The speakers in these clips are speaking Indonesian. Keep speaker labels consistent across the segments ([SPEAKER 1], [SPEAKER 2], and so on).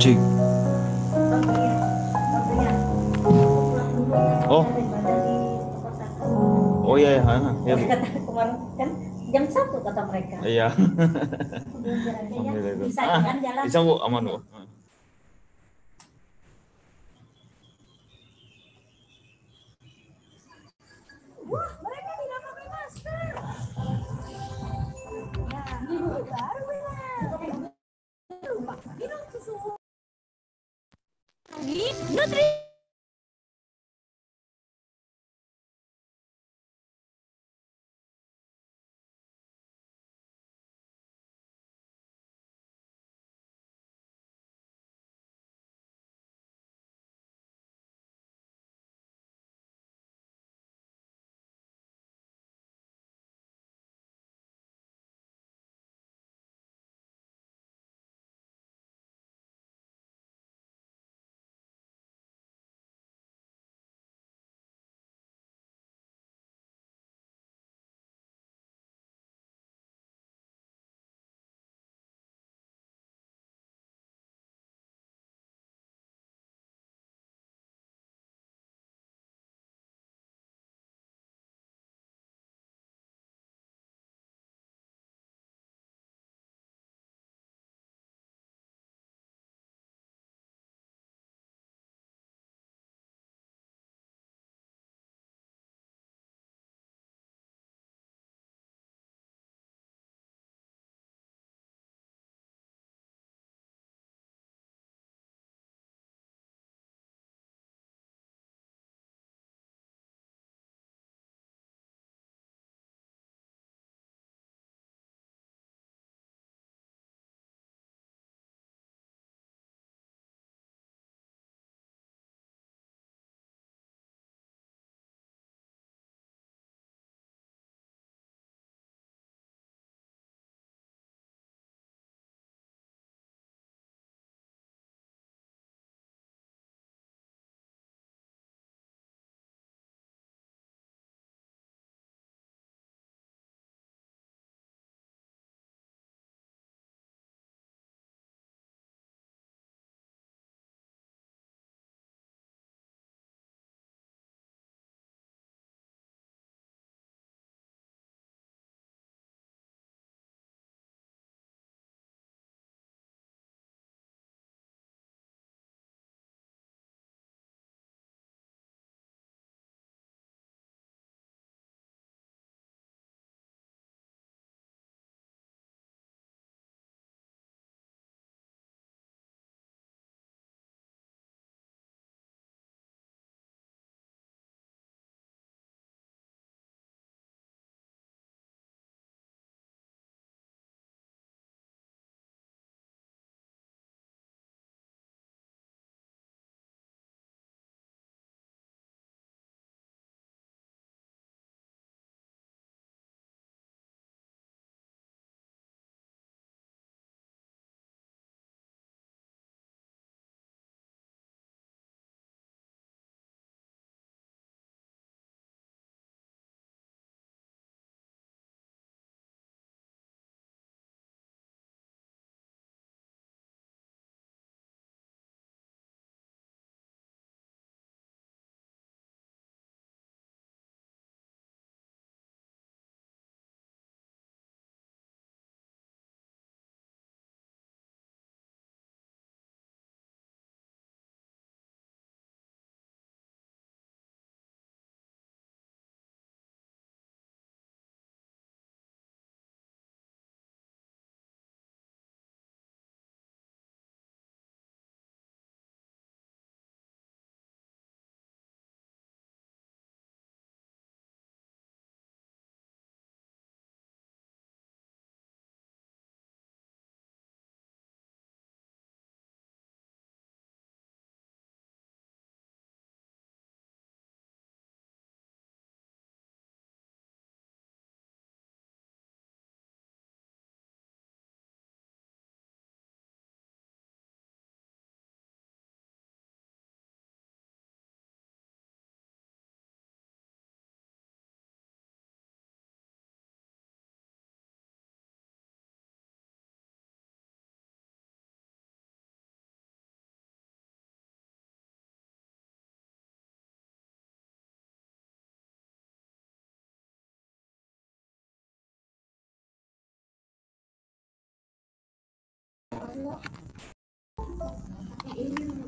[SPEAKER 1] Cik. Oh. Oh iya ya, Hana. ya
[SPEAKER 2] kata kemarin kan jam satu kata mereka
[SPEAKER 1] Iya.
[SPEAKER 2] ya. bisa kan jalan
[SPEAKER 1] bisa Bu, aman Bu.
[SPEAKER 2] encuentro.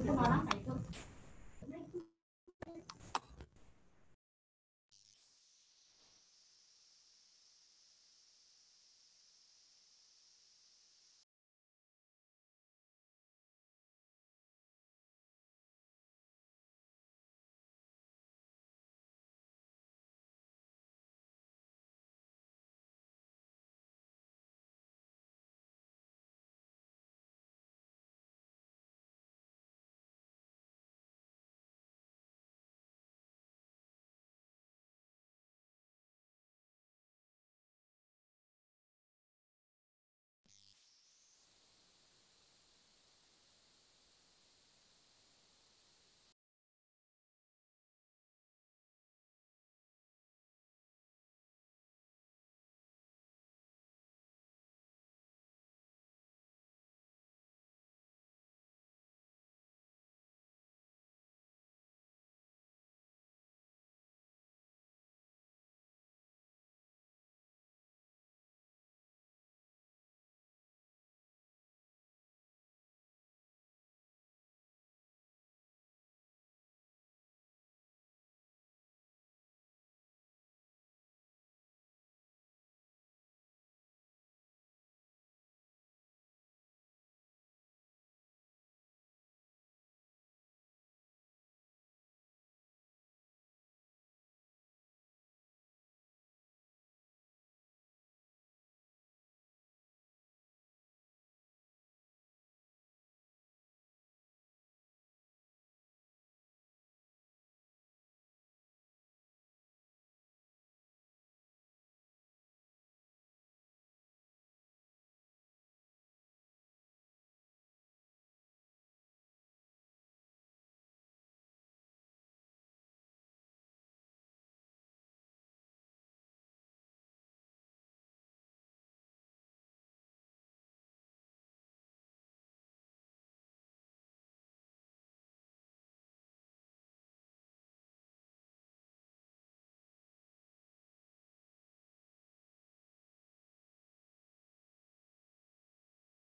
[SPEAKER 2] Kemarin